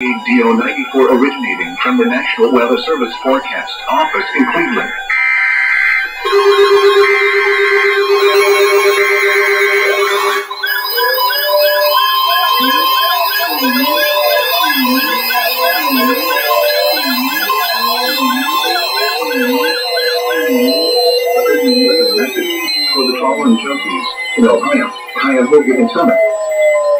DO94 originating from the National Weather Service Forecast Office in Cleveland. For the following counties in Ohio, Cuyahoga, and Summit.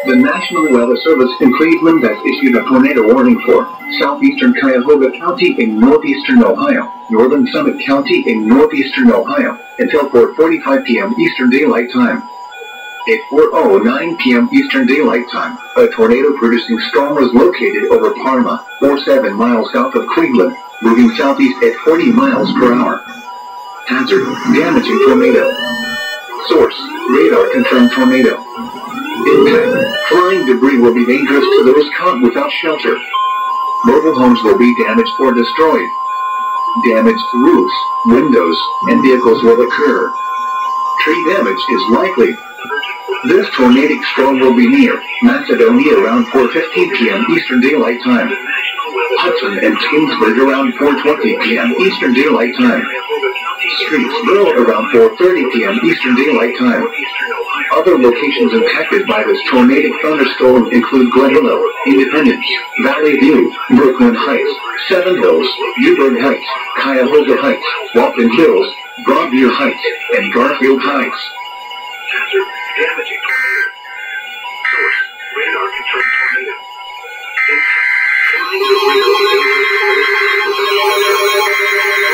The National Weather Service in Cleveland has issued a tornado warning for southeastern Cuyahoga County in northeastern Ohio, northern Summit County in northeastern Ohio, until 4.45 p.m. Eastern Daylight Time. At 4.09 p.m. Eastern Daylight Time, a tornado-producing storm was located over Parma, or 7 miles south of Cleveland, moving southeast at 40 miles per hour. Hazard, damaging tornado. Source, radar confirmed tornado. Impact. Flying debris will be dangerous to those caught without shelter. Mobile homes will be damaged or destroyed. Damaged roofs, windows, and vehicles will occur. Tree damage is likely. This tornadic storm will be near Macedonia around 4.15 p.m. Eastern Daylight Time. Hudson and Twinsburg around 4.20 p.m. Eastern Daylight Time. Streetsboro around 4.30 p.m. Eastern Daylight Time. Other locations impacted by this tornadic thunderstorm include Glenwillow, Independence, Valley View, Brooklyn Heights, Seven Hills, Newburgh Heights, Cuyahoga Heights, Walton Hills, Broadview Heights, and Garfield Heights. Hazard, damaging tornado. Source, radar confirmed tornado. The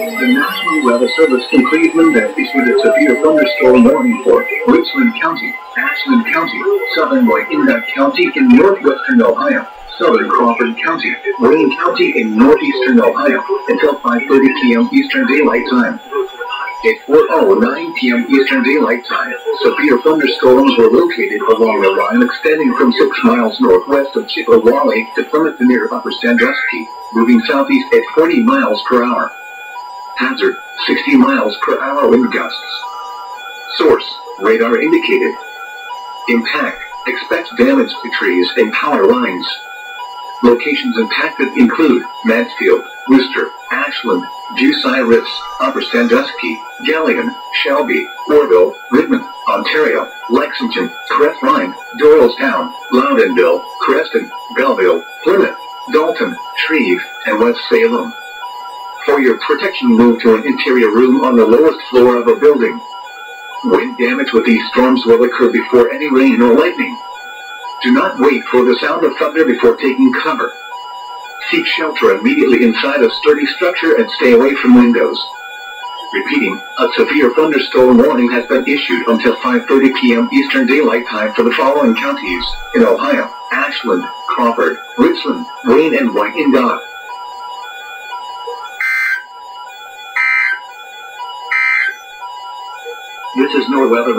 National Weather Service in Cleveland has issued a severe thunderstorm warning for Richland County, Ashland County, southern Wyandot County in northwestern Ohio, southern Crawford County, Wayne County in northeastern Ohio until 5.30 p.m. Eastern Daylight Time. At 4.09 p.m. Eastern Daylight Time, severe thunderstorms were located along a line extending from 6 miles northwest of Chippewa Lake to Plymouth near Upper Sandusky, moving southeast at 40 miles per hour. Hazard, 60 miles per hour wind gusts. Source, radar indicated. Impact, expect damage to trees and power lines. Locations impacted include Mansfield, Wooster, Ashland, Bucyrus, Upper Sandusky, Galion, Shelby, Orrville, Rittman, Ontario, Lexington, Crest Crestline, Doylestown, Loudonville, Creston, Bellville, Plymouth, Dalton, Shreve, and West Salem. For your protection, move to an interior room on the lowest floor of a building. Wind damage with these storms will occur before any rain or lightning. Do not wait for the sound of thunder before taking cover. Seek shelter immediately inside a sturdy structure and stay away from windows. Repeating, a severe thunderstorm warning has been issued until 5.30 p.m. Eastern Daylight Time for the following counties in Ohio, Ashland, Crawford, Richland, Wayne, and Wyandot. This is NOAA Weather